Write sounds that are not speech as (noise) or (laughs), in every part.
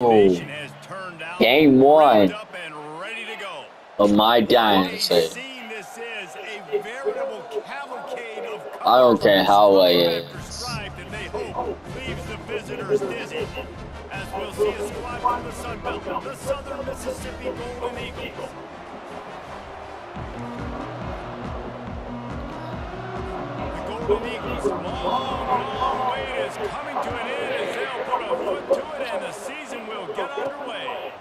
Oh, game one of my dynasty. I don't care how late it is. As we'll see a squad from the Sun Belt, the Southern Mississippi Golden Eagles. Eagles, long, long wait is coming to an end as they'll put a foot to it and the season will get underway.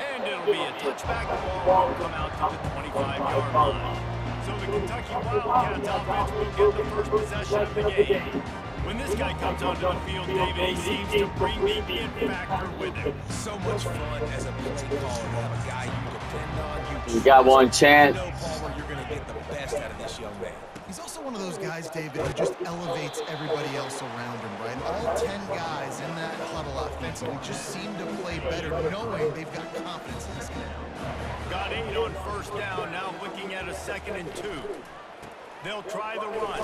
And it'll be a touchback. The ball will come out to the 25-yard line. So the Kentucky Wildcats offense will get the first possession of the game. When this guy comes onto the field, David, he seems to bring the in factor with him. So much fun as a play caller to have a guy you depend on. You, you got one chance. You know, Palmer, you're going to get the best out of this young man. One of those guys, David, who just elevates everybody else around him, right? All 10 guys in that huddle offensively just seem to play better knowing they've got confidence in this guy. Got eight on first down, now looking at a second and two. They'll try the run.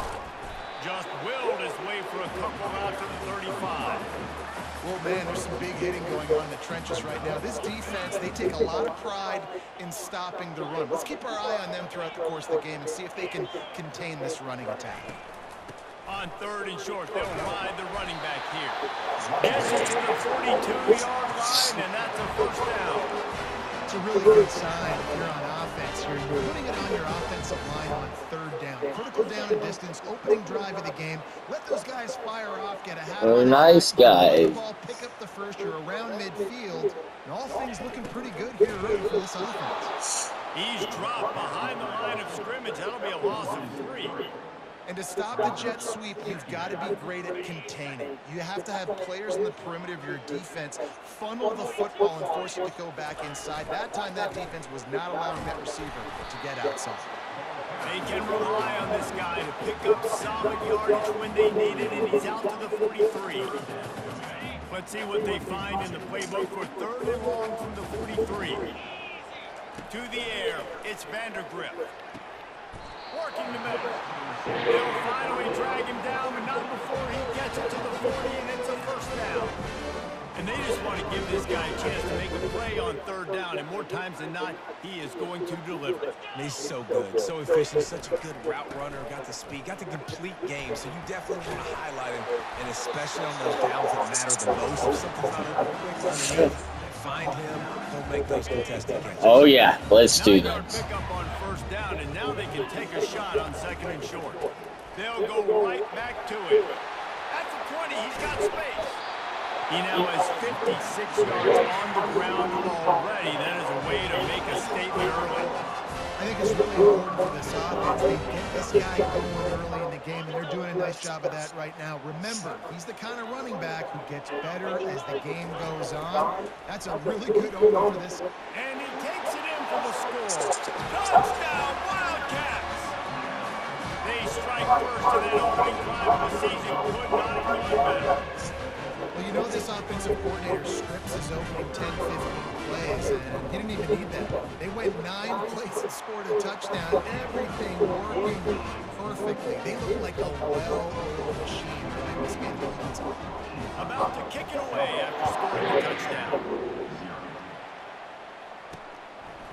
Just willed his way for a couple out to the 35. Well, man, there's some big hitting going on in the trenches right now. This defense, they take a lot of pride in stopping the run. Let's keep our eye on them throughout the course of the game and see if they can contain this running attack. On third and short, they'll ride the running back here. Gets it to the 42-yard line, and that's a first down. It's a really good sign if you're on offense here. You're putting it on your offensive line on third down. Critical down and distance, opening drive of the game. Let those guys fire off, get a hat Very nice guys. Pick up the first, you're around midfield. And all things looking pretty good here early for this offense. He's dropped behind the line of scrimmage. That'll be a loss of three. And to stop the jet sweep, you've got to be great at containing. You have to have players in the perimeter of your defense funnel the football and force it to go back inside. That time, that defense was not allowing that receiver to get outside. They can rely on this guy to pick up solid yardage when they need it, and he's out to the 43. Let's see what they find in the playbook for third and long from the 43. To the air, it's Vandagriff working the middle. They'll finally drag him down, but not before he gets it to the 40, and it's a first down. And they just want to give this guy a chance to make a play on third down, and more times than not, he is going to deliver. And he's so good, so efficient, such a good route runner, got the speed, got the complete game, so you definitely want to highlight him, and especially on those downs that matter the most. If something's not underneath, find him, he'll make those contested catches. Oh yeah, let's do this down, and now they can take a shot on second and short. They'll go right back to it. At the 20, he's got space. He now has 56 yards on the ground already. That is a way to make a statement early. I think it's really important for this offense. They get this guy going early in the game, and they're doing a nice job of that right now. Remember, he's the kind of running back who gets better as the game goes on. That's a really good omen for this. And he takes it in for the score. Touchdown, Wildcats! They strike first in that opening drive of the season. Could not have gone better. Well, you know this offensive coordinator scripts his opening 10, 15 plays, and he didn't even need that. They went nine plays and scored a touchdown. Everything working perfectly. They look like a well-oiled machine during this game. About to kick it away after scoring a touchdown.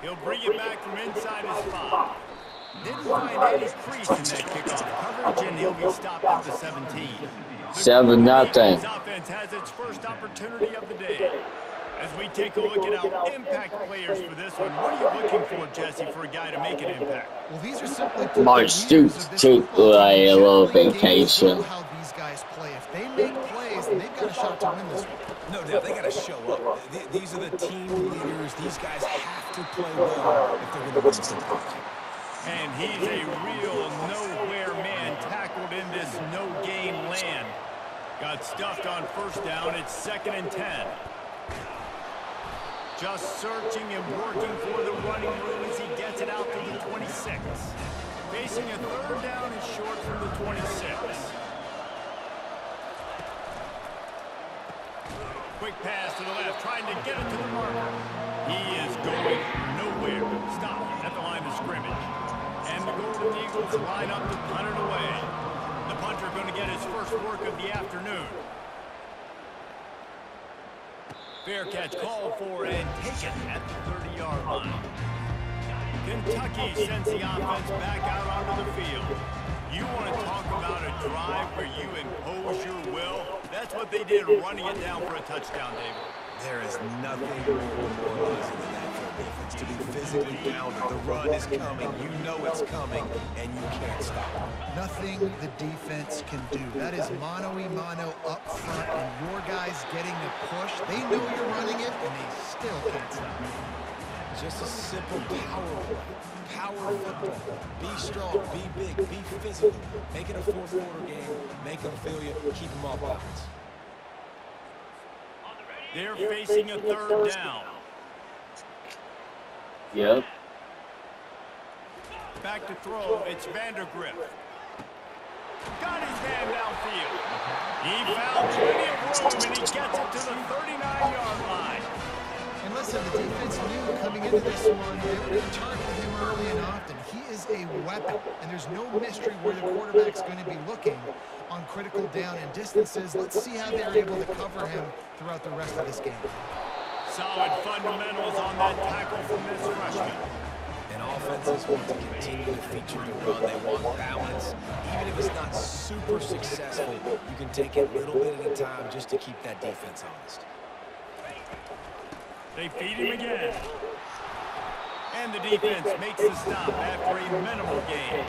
He'll bring it back from inside his five. Didn't find any crease in that kickoff coverage, and he'll be stopped at the 17. Seven nothing. offense has its first opportunity of the day. As we take a look at our impact players for this one, what are you looking for, Jesse, for a guy to make an impact? Well, these are simply Mark Stoops take like a little vacation. How these guys play. If they make plays, then they've got a shot to win this one. No doubt, they got to show up. These are the team leaders. These guys have to play well if they're going to win this game. And he's a real nowhere man tackled in this no-gain land. Got stuffed on first down. It's second and ten. Just searching and working for the running room as he gets it out to the 26. Facing a third down and short from the 26. Quick pass to the left, trying to get it to the marker. He is going nowhere. Stop at the line of scrimmage. And the Golden Eagles line up to punt it away. The punter going to get his first work of the afternoon. Fair catch called for and taken at the 30-yard line. Kentucky sends the offense back out onto the field. You want to talk about a drive where you impose your will? That's what they did running it down for a touchdown, David. There is nothing more than that for a to be physically pounded. The run is coming. You know it's coming, and you can't stop it. Nothing the defense can do. That is mano-a-mano up front, and your guys getting the push. They know you're running it, and they still can't stop it. Just a simple power play. Power football. Be strong, be big, be physical. Make it a fourth quarter game. Make them feel you. Keep them off balance. They're facing a third down. Yep. Back to throw, it's Vandagriff. Got his man downfield. He found plenty of room, and he gets it to the 39-yard line. And listen, the defense knew coming into this one they were going to target him early and often. He is a weapon, and there's no mystery where the quarterback's going to be looking on critical down and distances. Let's see how they're able to cover him throughout the rest of this game. Solid fundamentals on that tackle from this freshman. And offenses want to continue to feature the run. They want balance. Even if it's not super successful, you can take it a little bit at a time just to keep that defense honest. They feed him again. And the defense makes the stop after a minimal gain.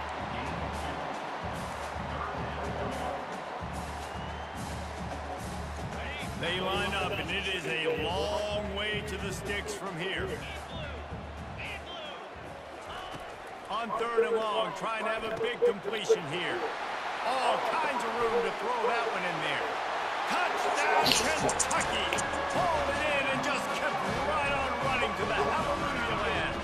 They line up, and it is a long way to the sticks from here. On third and long, trying to have a big completion here. All kinds of room to throw that one in there. Touchdown, Kentucky! Pulled it in and just kept right on running to the hallelujah land.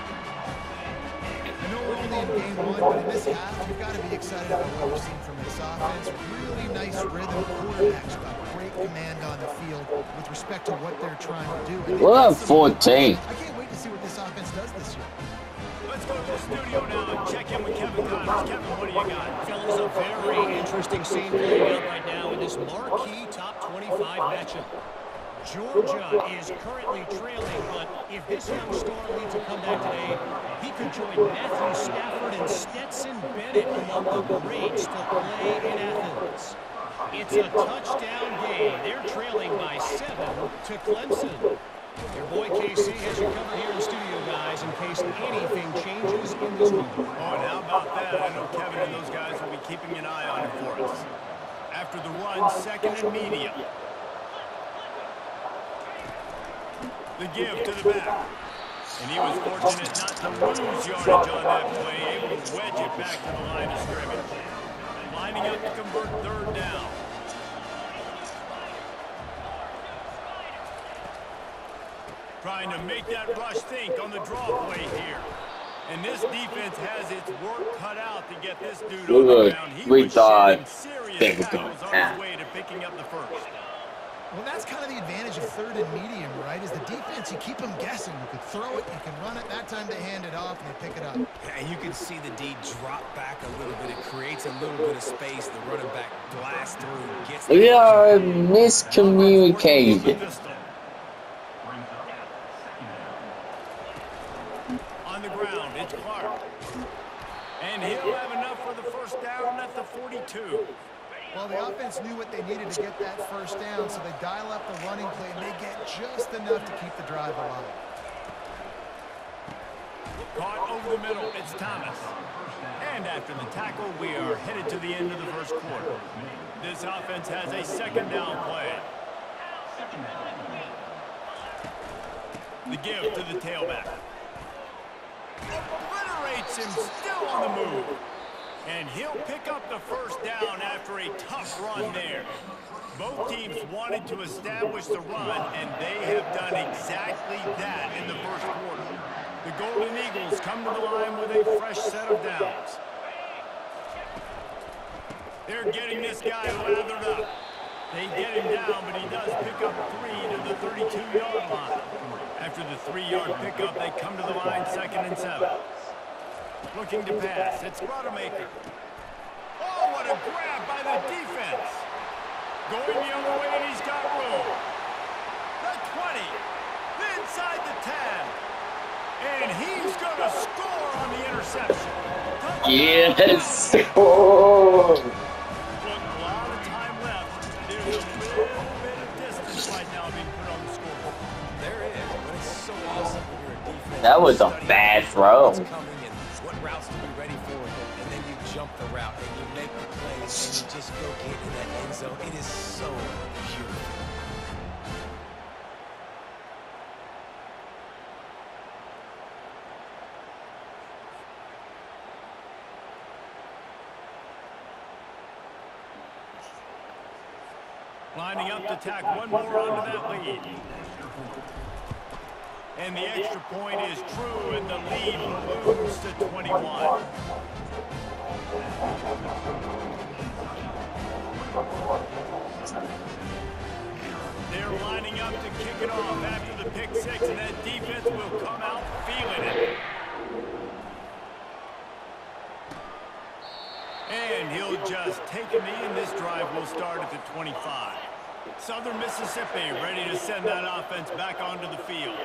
I know we're only in game one, but in this half, you've got to be excited about what we're seeing from this offense. Really nice rhythm. Quarterback's got great command on the field with respect to what they're trying to do. And they've What got 14. I can't wait to see what this offense does this year. Let's go to the studio now and check in with Kevin Connors. Kevin, what do you got? Fellas, a very interesting scene playing out right now in this marquee top 25 matchup. Georgia is currently trailing, but if this young star leads a comeback today, he could join Matthew Stafford and Stetson Bennett among the greats to play in Athens. It's a touchdown game. They're trailing by seven to Clemson. Your boy KC has you covered here in studio, guys, in case anything changes in this one. Oh, and how about that? I know Kevin and those guys will be keeping an eye on it for us. After the run, second and medium. The give to the back. And he was fortunate not to lose yardage on that play, able to wedge it back to the line of scrimmage. Lining up to convert third down. Trying to make that rush think on the draw play here. And this defense has its work cut out to get this dude on the ground. He We was shedding serious tackles on his way to picking up the first. Well, that's kind of the advantage of third and medium, right? Is the defense, you keep them guessing. You can throw it, you can run it. That time they hand it off and they pick it up. And you can see the D drop back a little bit. It creates a little bit of space. The running back blasts through, gets the We are miscommunicated. On the ground, it's Clark. And he'll have enough for the first down at the 42. Well, the offense knew what they needed to get that first down, so they dial up the running play, and they get just enough to keep the drive alive. Caught over the middle, it's Thomas. And after the tackle, we are headed to the end of the first quarter. This offense has a second down play. The give to the tailback. Obliterates him, still on the move. And he'll pick up the first down after a tough run there. Both teams wanted to establish the run, and they have done exactly that in the first quarter. The Golden Eagles come to the line with a fresh set of downs. They're getting this guy lathered up. They get him down, but he does pick up three to the 32-yard line. After the three-yard pickup, they come to the line second and seven. Looking to pass. It's Rodemaker. Oh, what a grab by the defense. Going the other way, and he's got room. The 20. Inside the 10. And he's going to score on the interception. Yes. (laughs) That was a bad throw. Lining up to tack one more onto that lead. And the extra point is true, and the lead moves to 21. They're lining up to kick it off after the pick six, and that defense will come out feeling it. And he'll just take a knee, and this drive will start at the 25. Southern Mississippi ready to send that offense back onto the field.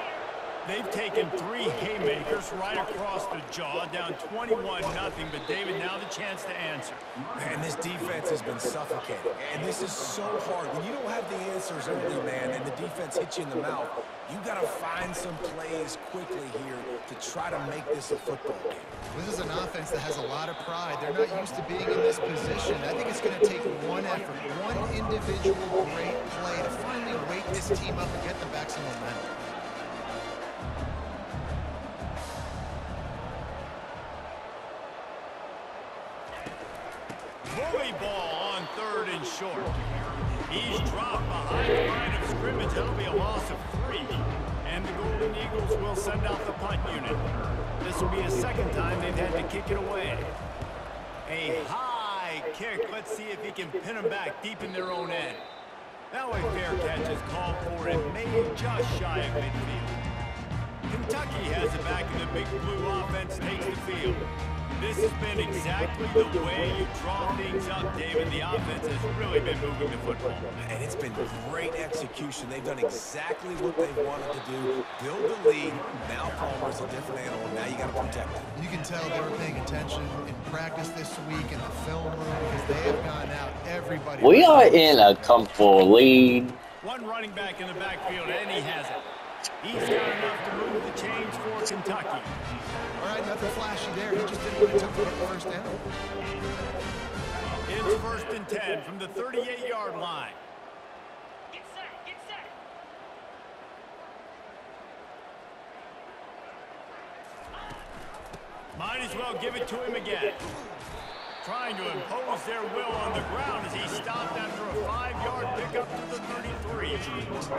They've taken three haymakers right across the jaw, down 21 nothing. but David, now the chance to answer. Man, this defense has been suffocating. And this is so hard. When you don't have the answers early, man, and the defense hits you in the mouth, you got to find some plays quickly here to try to make this a football game. This is an offense that has a lot of pride. They're not used to being in this position. I think it's going to take one effort, one individual great play to finally wake this team up and get them back some momentum. Short. He's dropped behind the line of scrimmage. That'll be a loss of three. And the Golden Eagles will send out the punt unit. This will be the second time they've had to kick it away. A high kick. Let's see if he can pin them back deep in their own end. That way fair catch is called for and made just shy of midfield. Kentucky has it back and the big blue offense takes the field. This has been exactly the way you draw things up, David. The offense has really been moving the football. And it's been great execution. They've done exactly what they wanted to do. Build the lead. Now Palmer's a different animal. Now you got to protect him. You can tell they were paying attention in practice this week in the film room because they have gone out. Everybody. We are in a comfortable lead. One running back in the backfield, and he has it. He's got enough to move the chains for Kentucky. All right, nothing flashy there. He just didn't it took to get the first down. It's first and 10 from the 38-yard line. Get set, get set. Might as well give it to him again. Trying to impose their will on the ground as he stopped after a five-yard pickup to the 33.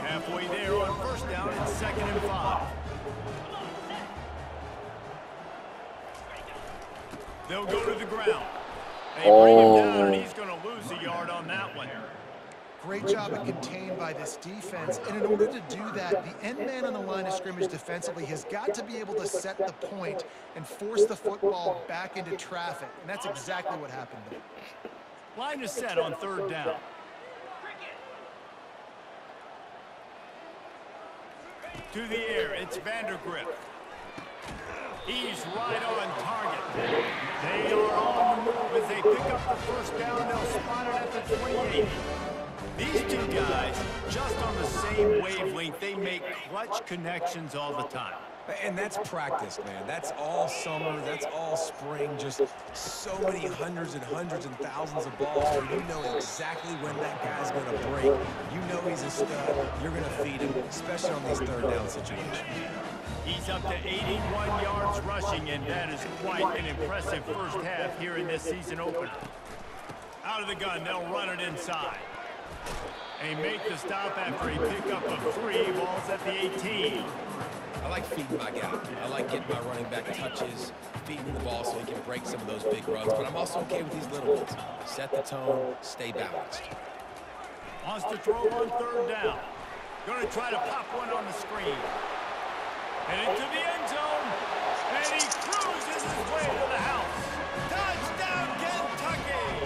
Halfway there on first down and second and five. They'll go to the ground. They bring him down, and oh. he's going to lose a yard on that one. Great job of contained by this defense. And in order to do that, the end man on the line of scrimmage defensively has got to be able to set the point and force the football back into traffic. And that's exactly what happened there. Line is set on third down. To the air, it's Vandagriff. He's right on target. They are on the move as they pick up the first down. They'll spot it at the 28. These two guys, just on the same wavelength, they make clutch connections all the time. And that's practice, man. That's all summer. That's all spring. Just so many hundreds and hundreds and thousands of balls where you know exactly when that guy's going to break. You know he's a stud. You're going to feed him, especially on these third down situations. He's up to 81 yards rushing, and that is quite an impressive first half here in this season opener. Out of the gun, they'll run it inside. They make the stop after a pickup of three balls at the 18. I like feeding my guy. I like getting my running back touches, feeding the ball so he can break some of those big runs. But I'm also okay with these little ones. Set the tone, stay balanced. Wants to throw on third down. Going to try to pop one on the screen. And into the end zone. And he cruises his way to the house. Touchdown, Kentucky!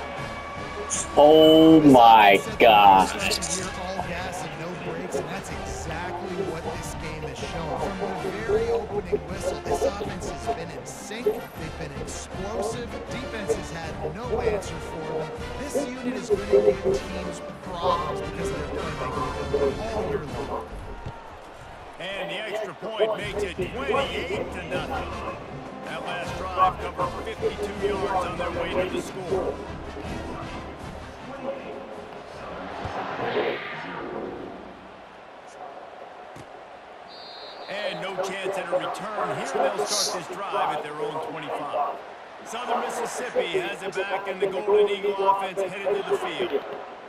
Oh my gosh. Here, all gas and no brakes, and that's exactly what this game has shown. From the very opening whistle, this offense has been in sync. They've been explosive. Defense has had no answer for them. This unit is going to give teams problems because of their playmaking all year long. And the extra point makes it 28 to nothing. That last drive covered 52 yards on their way to the score. And no chance at a return here. They'll start this drive at their own 25. Southern Mississippi has it back, and the Golden Eagle offense headed to the field.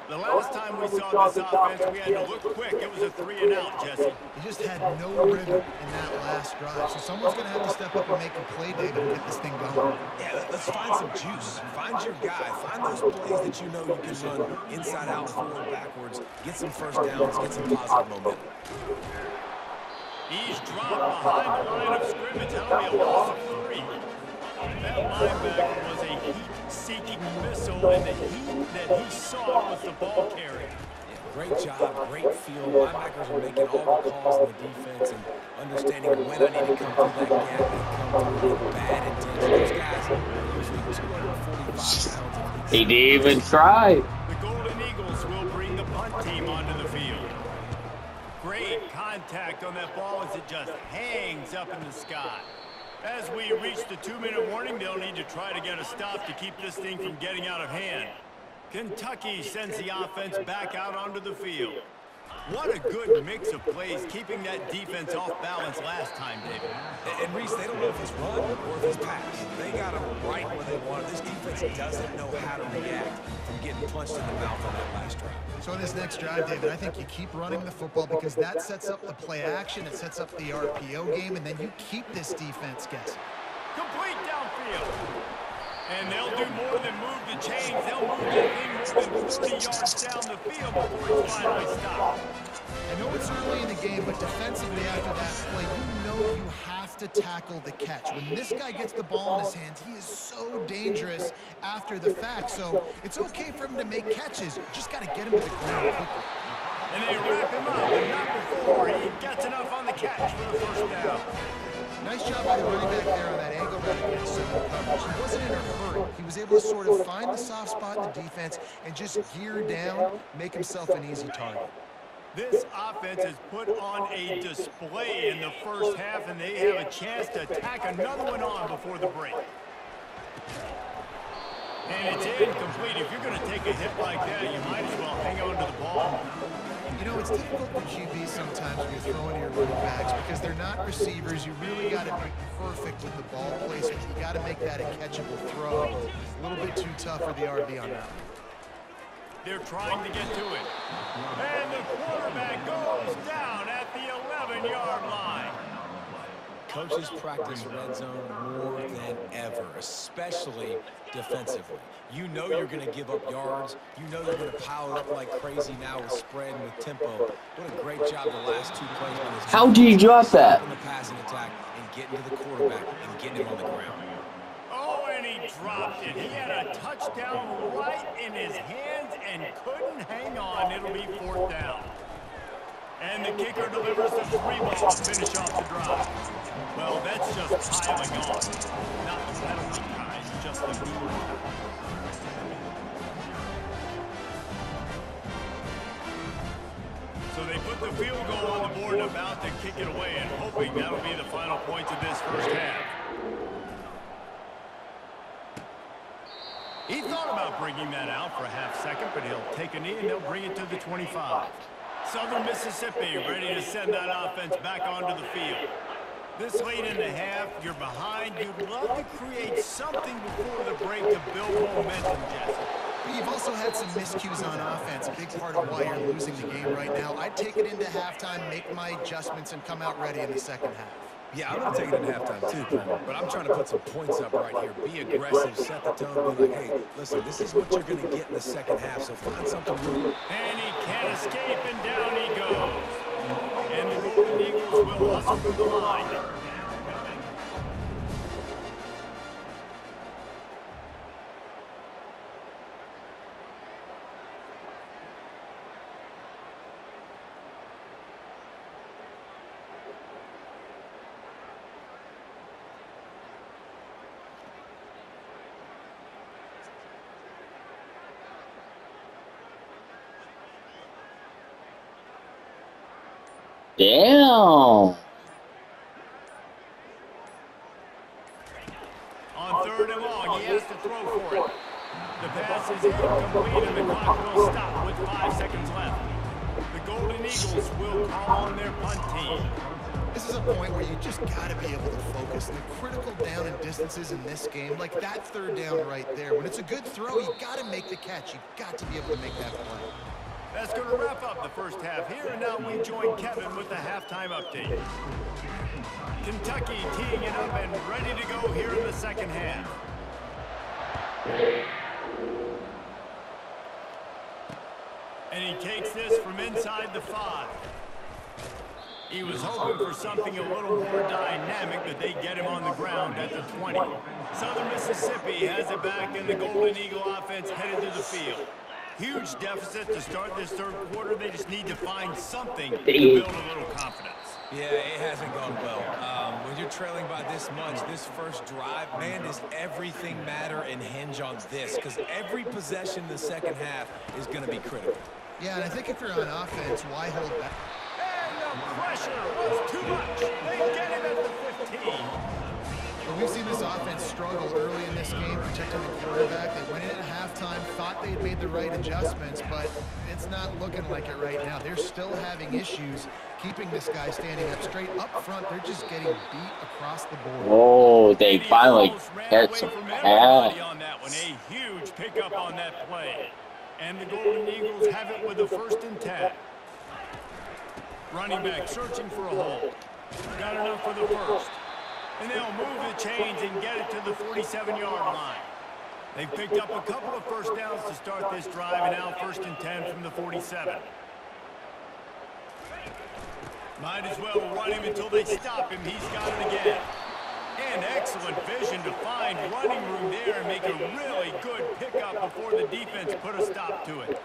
The last time we saw this offense, we had to look quick. It was a three and out, Jesse. He just had no rhythm in that last drive. So someone's going to have to step up and make a play, David, and get this thing going. Yeah, let- let's find some juice. Find your guy. Find those plays that you know you can run inside out, forward, backwards. Get some first downs. Get some positive momentum. He's dropped behind the line of scrimmage. That'll be a loss of three. That linebacker was a heat-seeking missile, and the heat that he sought was the ball carrier. Yeah, great job, great feel. Linebackers are making all the calls in the defense and understanding when I need to come through that gap and come through with bad intention. Those guys are usually 245 pounds. He didn't even try. The Golden Eagles will bring the punt team onto the field. Great contact on that ball as it just hangs up in the sky. As we reach the two-minute warning, they'll need to try to get a stop to keep this thing from getting out of hand. Kentucky sends the offense back out onto the field. What a good mix of plays, keeping that defense off balance last time, David. And, and Rece, they don't know if it's run or if it's pass. They got them right where they want. This defense doesn't know how to react from getting punched in the mouth on that last drive. So in this next drive, David, I think you keep running the football because that sets up the play action, it sets up the RPO game, and then you keep this defense guessing. Complete downfield. And they'll do more than move the chains. They'll move that thing more than 40 yards down the field before it's finally stopped. I know it's early in the game, but defensively after that play, you know you have to tackle the catch. When this guy gets the ball in his hands, he is so dangerous after the fact. So it's okay for him to make catches. You just got to get him to the ground quickly. And they wrap him up, but not before he gets enough on the catch for the first down. Nice job by the running back there on that angle route against zone coverage. He wasn't in a hurry. He was able to sort of find the soft spot in the defense and just gear down, make himself an easy target. This offense has put on a display in the first half, and they have a chance to tack another one on before the break. And it's incomplete. If you're going to take a hit like that, you might as well hang on to the ball. You know, it's difficult for QBs sometimes when you're throwing to your running backs because they're not receivers. You really got to be perfect with the ball placement. You got to make that a catchable throw. A little bit too tough for the RB on that. They're trying to get to it. And the quarterback goes down at the 11-yard line. Coaches practice red zone more than ever, especially defensively. You know you're going to give up yards. You know you're going to pile up like crazy now with spread and with tempo. What a great job the last two plays. when How do you drop that? In the passing attack and getting to the quarterback and getting him on the ground. Oh, and he dropped it. He had a touchdown right in his hands and couldn't hang on. It'll be fourth down. And the kicker delivers the three ball to finish off the drive. Well, that's just piling on. Not the just the. So they put the field goal on the board and about to kick it away and hoping that'll be the final points of this first half. He thought about bringing that out for a half second, but he'll take a knee and they'll bring it to the 25. Southern Mississippi ready to send that offense back onto the field. This late in the half, you're behind. You'd love to create something before the break to build momentum, Jesse. But You've also had some miscues on offense, a big part of why you're losing the game right now. I'd take it into halftime, make my adjustments, and come out ready in the second half. Yeah, I'm going to take it in halftime too, Kramer, but I'm trying to put some points up right here. Be aggressive, set the tone, be like, hey, listen, this is what you're going to get in the second half, so find something new. And he can't escape, and down he goes. And the Golden Eagles will hustle through the the Golden Eagles will call on their punt. This is a point where you just got to be able to focus. The critical down and distances in this game, like that third down right there, when it's a good throw, you got to make the catch. you got to be able to make that play. That's going to wrap up the first half here, and now we join Kevin with the halftime update. Kentucky teeing it up and ready to go here in the second half. And he takes this from inside the five. He was hoping for something a little more dynamic, but they get him on the ground at the 20. Southern Mississippi has it back, and the Golden Eagle offense headed to the field. Huge deficit to start this third quarter. They just need to find something to build a little confidence. Yeah, it hasn't gone well. Um, when you're trailing by this much, this first drive, man, does everything matter and hinge on this? Because every possession in the second half is going to be critical. Yeah, and I think if you're on offense, why hold back? And the pressure was too much. They get him at the 15. But we've seen this offense struggle early in this game, protecting the quarterback. They went in at halftime, thought they had made the right adjustments, but it's not looking like it right now. They're still having issues keeping this guy standing up straight up front. They're just getting beat across the board. Whoa, they finally almost catch away some from pass. on that one. A huge pickup on that play. And the Golden Eagles have it with a first and 10. Running back searching for a hole. Got enough for the first. And they'll move the chains and get it to the 47-yard line. They've picked up a couple of first downs to start this drive, and now first and 10 from the 47. Might as well run him until they stop him. He's got it again. And excellent vision to find running room there and make a really good pickup before the defense put a stop to it.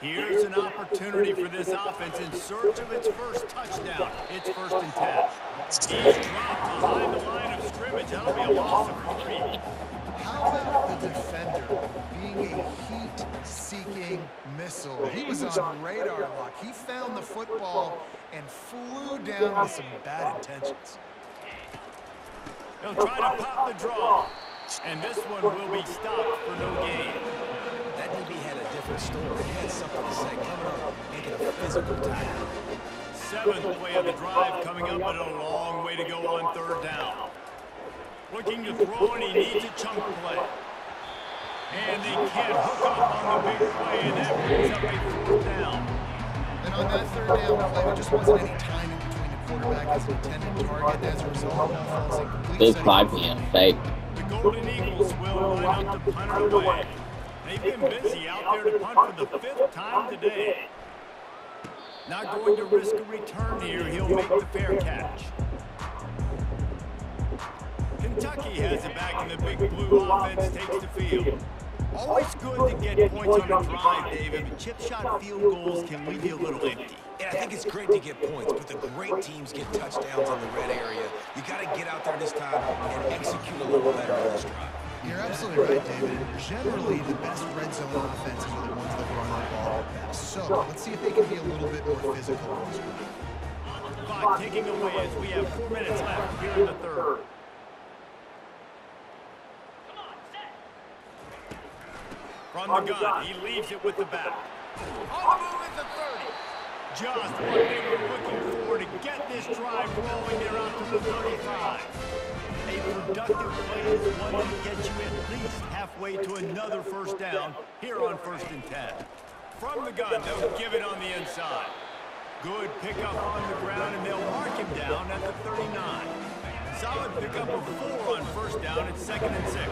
Here's an opportunity for this offense in search of its first touchdown. It's first and 10. He's dropped behind the line of scrimmage. That'll be a loss of three. How about the defender being a heat-seeking missile? He was on radar lock. He found the football and flew down with some bad intentions. They'll try to pop the draw. And this one will be stopped for no gain. That DB had a different story. He had something to say coming up, making a physical tackle. Seventh play of the drive coming up, but a long way to go on third down. Looking to throw, and he needs a chunk play. And they can't hook up on the big play, and that brings up a fourth down. And on that third down play, there just wasn't any time in between the quarterback and his intended target. As a result, the uh, ball falls incomplete. This setting might up be a fake. The Golden Eagles will line up to punt it away. They've been busy out there to punt for the fifth time today. Not going to risk a return here. He'll make the fair catch. Kentucky has it back, and the big blue offense takes the field. Always good to get points on a drive, David, but chip shot field goals can leave you a little empty. And I think it's great to get points, but the great teams get touchdowns in the red area. You got to get out there this time and execute a little better on this drive. You're absolutely right, David. Generally, the best red zone offenses are the ones that run the ball best. So let's see if they can be a little bit more physical on this one. Clock ticking away as we have four minutes left here in the third. Come on, set. From the gun, he leaves it with the back. On the move at the 30. Just what they were looking for to get this drive rolling. They're out to the 35. A productive play is one that gets you at least halfway to another first down here on first and 10. From the gun, they'll give it on the inside. Good pickup on the ground, and they'll mark him down at the 39. Solid pickup of four on first down at second and six.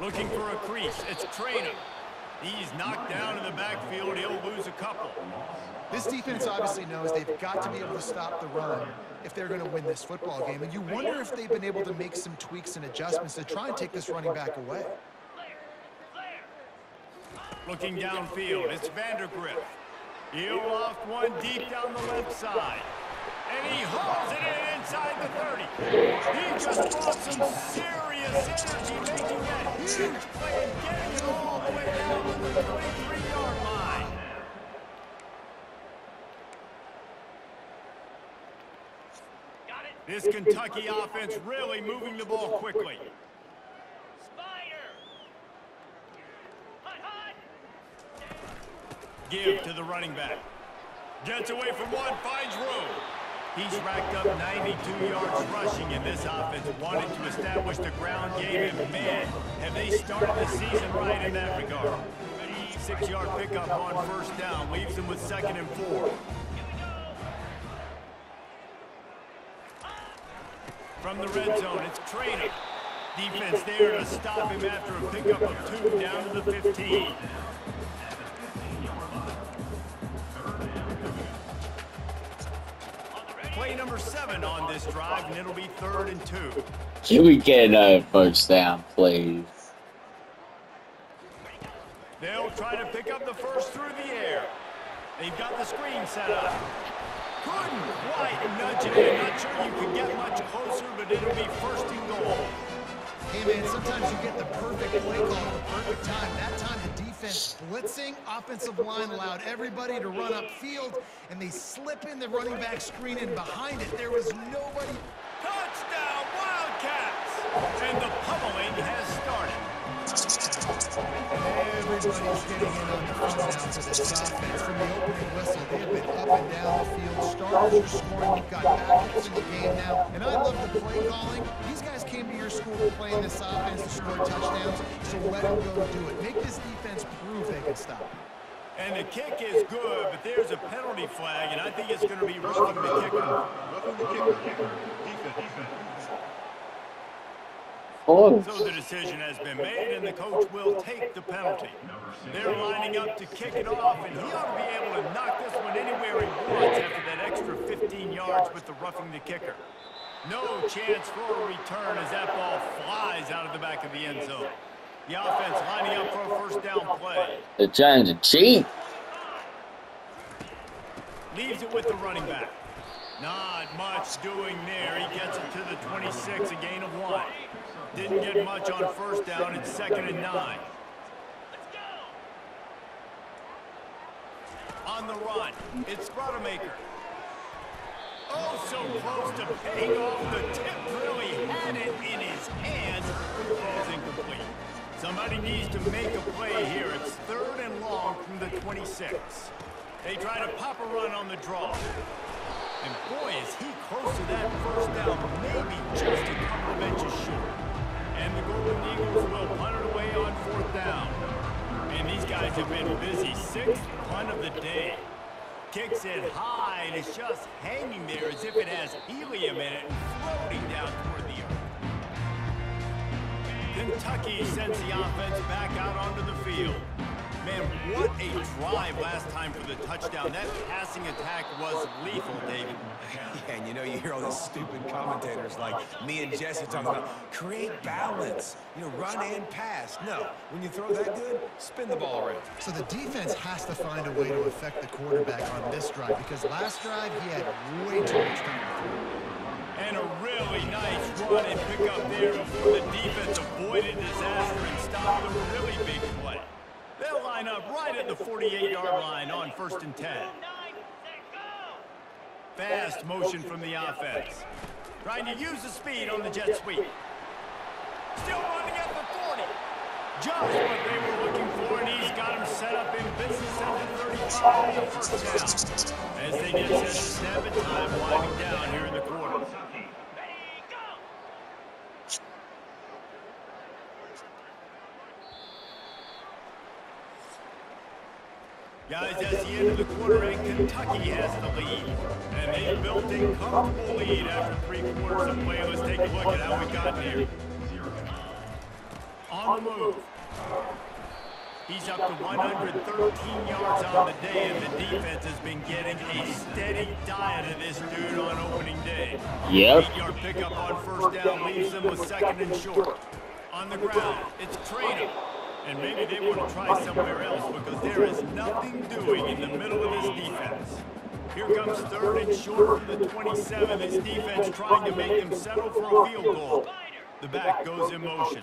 Looking for a crease. It's Trainer. He's knocked down in the backfield. He'll lose a couple. This defense obviously knows they've got to be able to stop the run if they're going to win this football game. And you wonder if they've been able to make some tweaks and adjustments to try and take this running back away. Looking downfield, it's Vandagriff. He'll loft one deep down the left side. And he hauls it in inside the 30. He just brought some serious energy, making that huge play and this Kentucky offense really moving the ball quickly. Give to the running back. Gets away from one, finds room. He's racked up 92 yards rushing in this offense, wanting to establish the ground game, and man, have they started the season right in that regard. Six-yard pickup on first down, leaves them with second and four. From the red zone, it's Trainer. Defense there to stop him after a pickup of two down to the 15. Number seven on this drive, and it'll be third and two. Can we get uh, a first down, please? They'll try to pick up the first through the air. They've got the screen set up. Couldn't quite nudge it in. Not sure you could get much closer, but it'll be first and goal. Hey, man, sometimes you get the perfect play call at the perfect time. That time, the defense blitzing, offensive line allowed everybody to run upfield, and they slip in the running back screen and behind it. There was nobody. Touchdown, Wildcats! And the pummeling has started. Everybody's getting in on the front now for this offense. From the opening whistle, they have been up and down the field. Starters are scoring. We've got backups in the game now. And I love the play calling. Came to your school playing this offense to score touchdowns, so let them go do it. Make this defense prove they can stop it. And the kick is good, but there's a penalty flag, and I think it's going to be roughing the kicker. Oh, So the decision has been made, and the coach will take the penalty. They're lining up to kick it off, and he ought to be able to knock this one anywhere he wants after that extra 15 yards with the roughing the kicker. No chance for a return as that ball flies out of the back of the end zone. The offense lining up for a first down play. they're trying to cheat. Leaves it with the running back. Not much doing there. He gets it to the 26, a gain of one. Didn't get much on first down. It's second and nine. On the run, it's Rodemaker. Oh, so close to paying off. The tip really had it in his hands. Falls incomplete. Somebody needs to make a play here. It's third and long from the 26. They try to pop a run on the draw. And boy, is he close to that first down, maybe just a couple of inches short. And the Golden Eagles will punt it away on fourth down. And these guys have been busy. Sixth punt of the day. Kicks it high, and it's just hanging there as if it has helium in it floating down toward the earth. Kentucky sends the offense back out onto the field. Man, what a drive last time for the touchdown. That passing attack was lethal, David. (laughs) Yeah, and you know, you hear all these stupid commentators like me and Jesse talking about create balance, you know, run and pass. No, when you throw that good, spin the ball around. So the defense has to find a way to affect the quarterback on this drive because last drive he had way too much time to. And a really nice run and pick up there before the defense avoided disaster and stopped the really big play. They'll line up right at the 48-yard line on first and 10. Nine, set, go. Fast motion from the offense. Trying to use the speed on the jet sweep. Still running at the 40. Just what they were looking for, and he's got him set up in business at the 35 first down. As they get set to snap at time, winding down here in the quarter. Guys, that's the end of the quarter, and Kentucky has the lead. And they've built a comfortable lead after three quarters of play. Let's take a look at how we got here. On the move. He's up to 113 yards on the day, and the defense has been getting a steady diet of this dude on opening day. Yep. Eight-yard pickup on first down leaves them with second and short. On the ground, it's Trainer. And maybe they want to try somewhere else because there is nothing doing in the middle of this defense. Here comes third and short from the 27. This defense trying to make them settle for a field goal. The back goes in motion.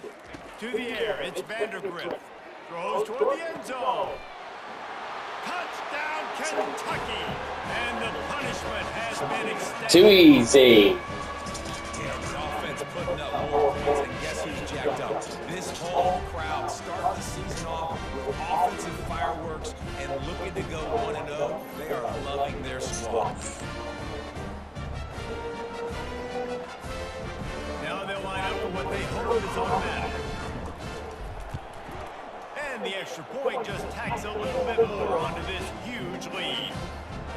To the air, it's Vandagriff. Throws toward the end zone. Touchdown, Kentucky! And the punishment has been extended. Too easy. Whole crowd starting the season off with offensive fireworks and looking to go 1-0. They are loving their squad. Now they'll line up for what they hope is automatic. And the extra point just tacks a little bit more onto this huge lead.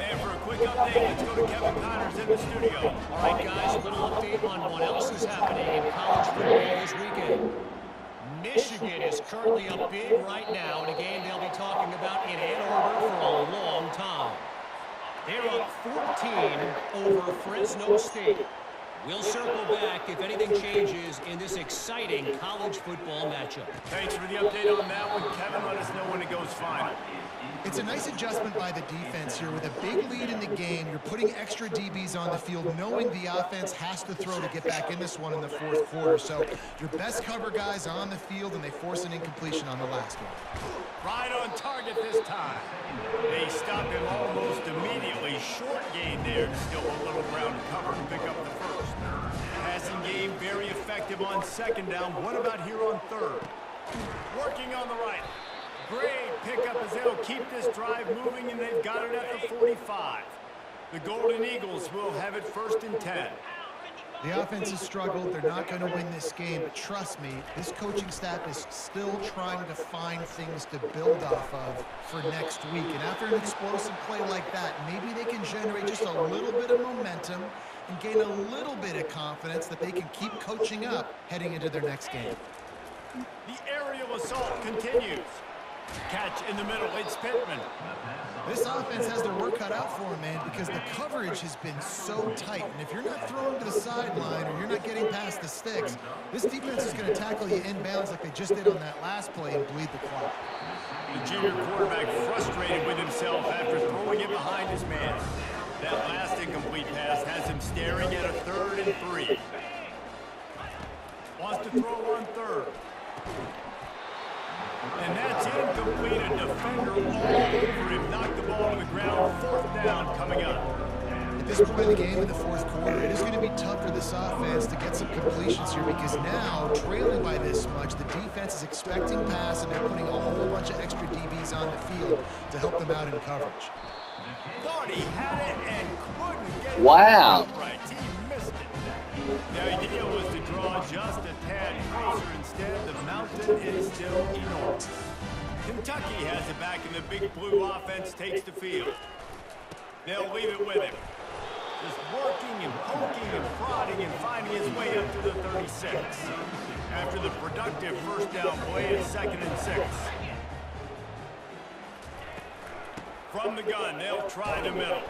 And for a quick update, let's go to Kevin Connors in the studio. All right, guys, a little update on what else is happening in college football this weekend. Michigan is currently up big right now in a game they'll be talking about in Ann Arbor for a long time. They're up 14 over Fresno State. We'll circle back if anything changes in this exciting college football matchup. Thanks for the update on that one, Kevin. Let us know when it goes final. It's a nice adjustment by the defense here. With a big lead in the game, you're putting extra DBs on the field, knowing the offense has to throw to get back in this one in the fourth quarter. So your best cover guys on the field, and they force an incompletion on the last one. Right on target this time. They stop him almost immediately. Short gain there. Still a little ground cover to pick up very effective on second down. What about here on third? Working on the right. Great pickup as they'll keep this drive moving, and they've got it at the 45. The Golden Eagles will have it first and 10. The offense has struggled. They're not going to win this game, but trust me, this coaching staff is still trying to find things to build off of for next week. And after an explosive play like that, maybe they can generate just a little bit of momentum and gain a little bit of confidence that they can keep coaching up heading into their next game. The aerial assault continues. Catch in the middle. It's Pittman. This offense has their work cut out for them, man, because the coverage has been so tight. And if you're not throwing to the sideline or you're not getting past the sticks, this defense is going to tackle you inbounds like they just did on that last play and bleed the clock. The junior quarterback frustrated with himself after throwing it behind his man. That last incomplete pass has him staring at a third and three. Wants to throw on third. And that's incomplete. A defender all over him. Knocked the ball to the ground. Fourth down coming up. At this point in the game, in the fourth quarter, it is going to be tough for this offense to get some completions here because now, trailing by this much, the defense is expecting pass and they're putting a whole bunch of extra DBs on the field to help them out in coverage. Thought he had it and couldn't get it Wow. right. The idea was to draw just a tad closer. Instead, the mountain is still enormous. Kentucky has it back, and the big blue offense takes the field. They'll leave it with him. Just working and poking and prodding and finding his way up to the 36. After the productive first down play, it's second and six. From the gun, they'll try the middle.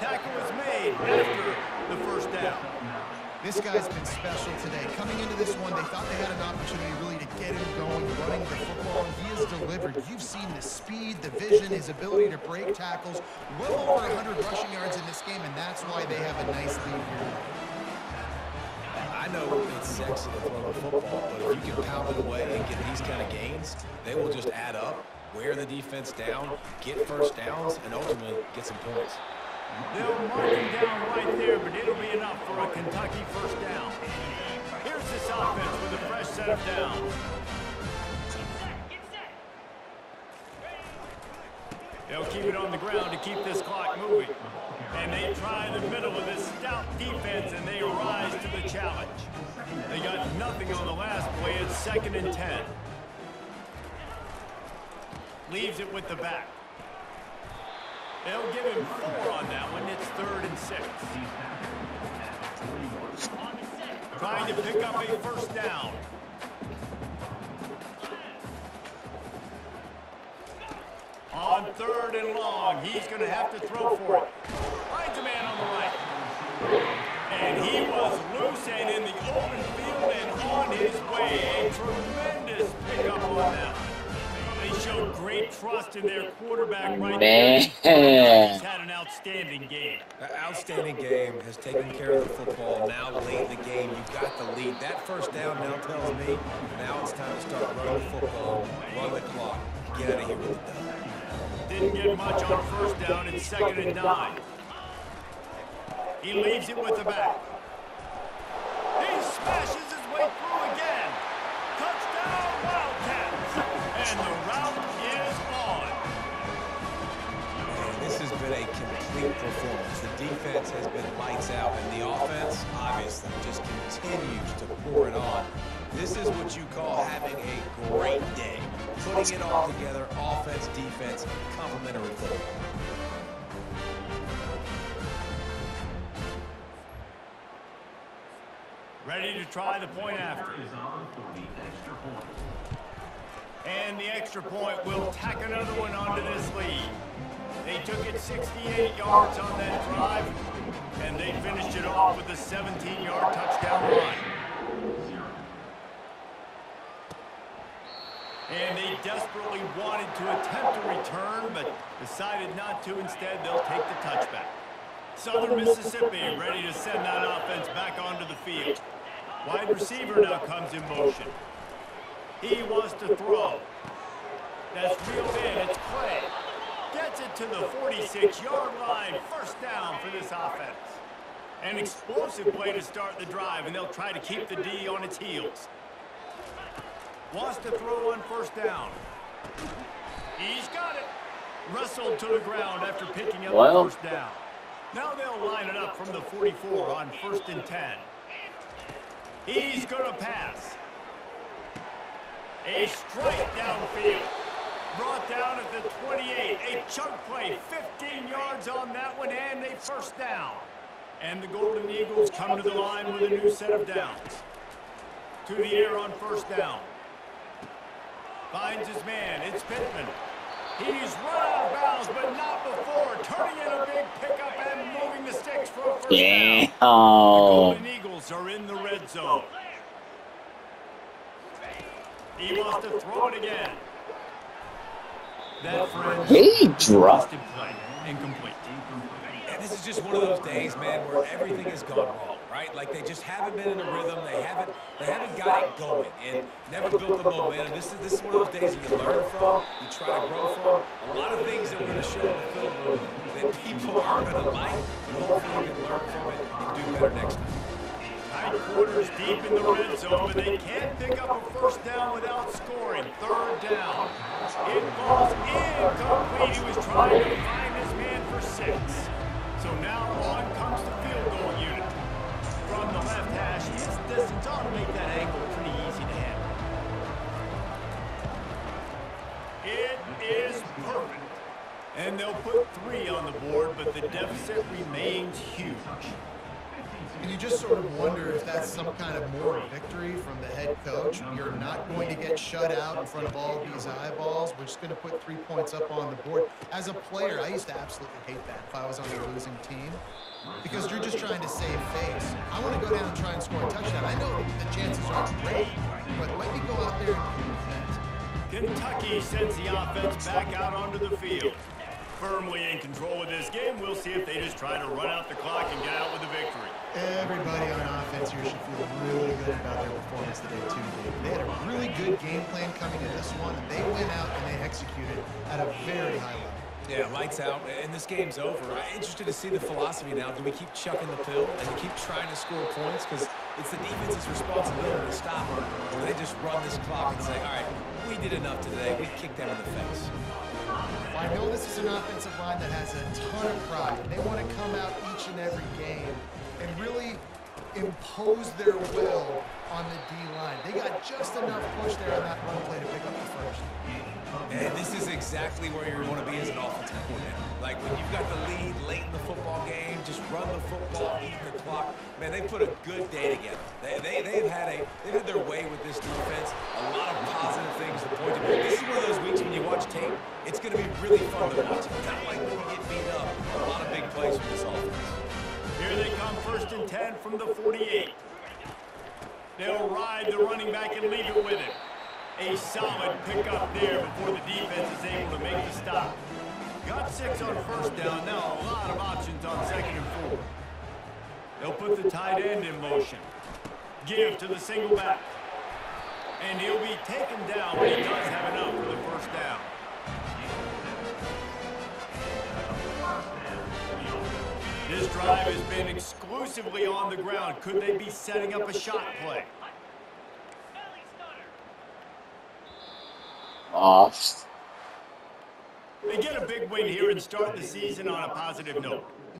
Tackle is made after the first down. This guy's been special today. Coming into this one, they thought they had an opportunity really to get him going, running the football, and he has delivered. You've seen the speed, the vision, his ability to break tackles. Well over 100 rushing yards in this game, and that's why they have a nice lead here. I know it's sexy to throw the football, but if you can pound it away and get these kind of gains, they will just add up, wear the defense down, get first downs, and ultimately get some points. They'll mark him down right there, but it'll be enough for a Kentucky first down. Here's this offense with a fresh set of downs. They'll keep it on the ground to keep this clock moving. And they try the middle of this stout defense, and they rise to the challenge. They got nothing on the last play. It's second and ten. Leaves it with the back. They'll give him four on that one. It's third and six. Trying to pick up a first down. On third and long, he's going to have to throw for it. Finds a man on the right. And he was loose and in the open field and on his way. A tremendous pickup on that. They showed great trust in their quarterback right there. He's Man. had an outstanding game. An outstanding game has taken care of the football. Now late in the game, you got the lead. That first down now tells me now it's time to start running the football, run the clock, get out of here with the dub. Didn't get much on first down. It's second and nine. He leaves it with the back. He smashes complete performance. The defense has been lights out, and the offense, obviously, just continues to pour it on. This is what you call having a great day. Putting it all together, offense, defense, complementary football. Ready to try the point after. And the extra point will tack another one onto this lead. They took it 68 yards on that drive, and they finished it off with a 17-yard touchdown run. And they desperately wanted to attempt a return, but decided not to. Instead, they'll take the touchback. Southern Mississippi ready to send that offense back onto the field. Wide receiver now comes in motion. He wants to throw. That's reeled in. It's Clay. It to the 46-yard line. First down for this offense. An explosive play to start the drive, and they'll try to keep the D on its heels. Wants to throw on first down. He's got it. Wrestled to the ground after picking up Well. first down. Now they'll line it up from the 44 on first and 10. He's going to pass. A strike downfield. Brought down at the 28. A chunk play. 15 yards on that one and a first down. And the Golden Eagles come to the line with a new set of downs. To the air on first down. Finds his man. It's Pittman. He's run out of bounds, but not before. Turning in a big pickup and moving the sticks for a first down. Damn. The Golden oh. Eagles are in the red zone. He wants to throw it again. That friend. He dropped. Incomplete. And this is just one of those days, man, where everything has gone wrong, right? Like they just haven't been in a rhythm. They haven't, they haven't got it going, and never built the momentum. This is this is one of those days you learn from, you try to grow from. A lot of things that we're going to show in the film room that people (laughs) aren't going to like, but hopefully you can learn from it and do better next time. Tight quarters deep in the red zone, but they can't pick up a first down without scoring. Third down. It falls incomplete. He was trying to some kind of moral victory from the head coach. You're not going to get shut out in front of all these eyeballs. We're just going to put three points up on the board. As a player, I used to absolutely hate that if I was on a losing team because you're just trying to save face. I want to go down and try and score a touchdown. I know the chances aren't great, but let me go out there and that. Kentucky sends the offense back out onto the field. Firmly in control of this game, we'll see if they just try to run out the clock and get out with a victory. Everybody on offense here should feel really good about their performance today, too. They had a really good game plan coming to this one, and they went out and they executed at a very high level. Yeah, lights out, and this game's over. I'm interested to see the philosophy now. Do we keep chucking the pill and keep trying to score points? Because it's the defense's responsibility to stop them. Or they just run this clock and say, all right, we did enough today. We kicked them in the face. I know this is an offensive line that has a ton of pride. They want to come out each and every game and really impose their will on the D-line. They got just enough push there on that run play to pick up the first. And this is exactly where you want to be as an offensive coordinator. Like when you've got the lead late in the football game, just run the football, eat the clock. Man, they put a good day together. They, they, they've had a they've had their way with this defense. A lot of positive things to point to. This is one of those weeks when you watch tape, it's going to be really fun to watch. Of like when you get beat up. A lot of big plays from this offense. Here they come first and 10 from the 48. They'll ride the running back and leave it with him. A solid pickup there before the defense is able to make the stop. Got six on first down. Now a lot of options on second and four. They'll put the tight end in motion. Give to the single back. And he'll be taken down, but he does have enough for the first down. This drive has been exclusively on the ground. Could they be setting up a shot play? Off. They get a big win here and start the season on a positive note.